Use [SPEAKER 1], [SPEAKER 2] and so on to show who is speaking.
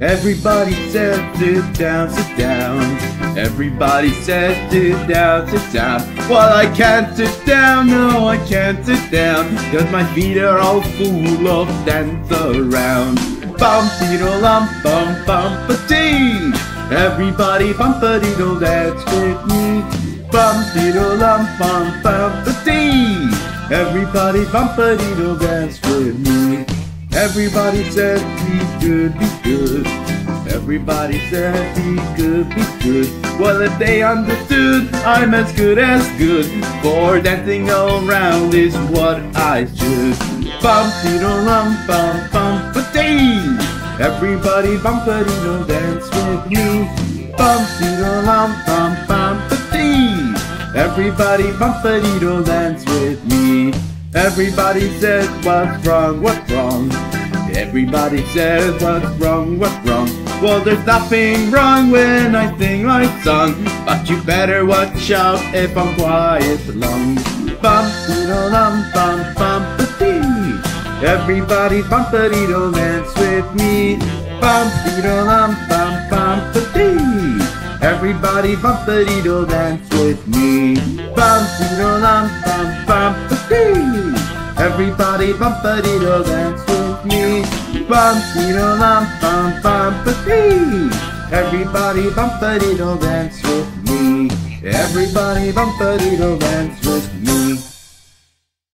[SPEAKER 1] Everybody sit down, sit down. Everybody sit down, sit down. Well, I can't sit down, no, I can't sit down. Cause my feet are all full of dance around. Bum, beetle, lump, bum, bum, tee. Everybody bump a diddle dance with me. Bum, beetle, lump, bum, bum, tee. Everybody bump a diddle dance with me. Everybody said be good, be good. Everybody said be good, be good. Well, if they understood, I'm as good as good. For dancing around is what I should. Bump, diddle, lump, bum, bum, dee. Everybody bump a dance with me. Bump, diddle, lump, bum, bum, dee. Everybody bump a dance with me. Everybody says what's wrong, what's wrong. Everybody says what's wrong, what's wrong. Well, there's nothing wrong when I sing my song, but you better watch out if I'm quiet for long. Bum, diddle, dum, bum, bum, dee. Everybody bump a diddle dance with me. Bum, diddle, dum, bum, bum, dee. Everybody bump a diddle dance with me. Bum, diddle, dum. Everybody bump a diddle dance with me. Bum, diddle, dum, bum, bum, dee. Everybody bump a diddle dance with me. Everybody bump a diddle dance